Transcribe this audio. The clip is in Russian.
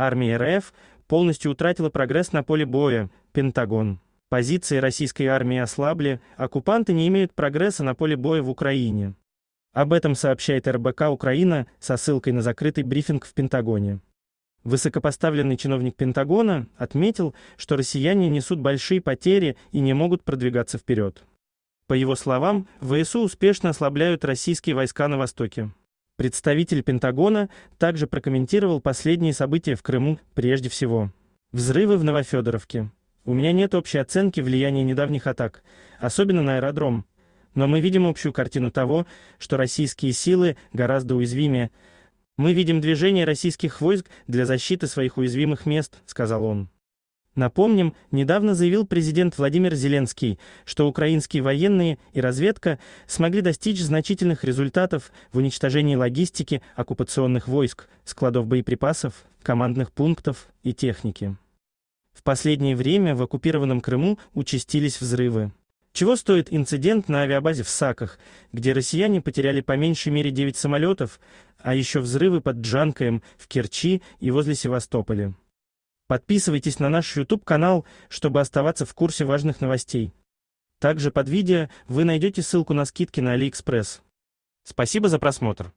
Армия РФ полностью утратила прогресс на поле боя, Пентагон. Позиции российской армии ослабли, оккупанты не имеют прогресса на поле боя в Украине. Об этом сообщает РБК Украина со ссылкой на закрытый брифинг в Пентагоне. Высокопоставленный чиновник Пентагона отметил, что россияне несут большие потери и не могут продвигаться вперед. По его словам, ВСУ успешно ослабляют российские войска на Востоке. Представитель Пентагона также прокомментировал последние события в Крыму, прежде всего. Взрывы в Новофедоровке. У меня нет общей оценки влияния недавних атак, особенно на аэродром. Но мы видим общую картину того, что российские силы гораздо уязвимее. Мы видим движение российских войск для защиты своих уязвимых мест, сказал он. Напомним, недавно заявил президент Владимир Зеленский, что украинские военные и разведка смогли достичь значительных результатов в уничтожении логистики оккупационных войск, складов боеприпасов, командных пунктов и техники. В последнее время в оккупированном Крыму участились взрывы. Чего стоит инцидент на авиабазе в Саках, где россияне потеряли по меньшей мере 9 самолетов, а еще взрывы под Джанкаем в Керчи и возле Севастополя. Подписывайтесь на наш YouTube-канал, чтобы оставаться в курсе важных новостей. Также под видео вы найдете ссылку на скидки на AliExpress. Спасибо за просмотр.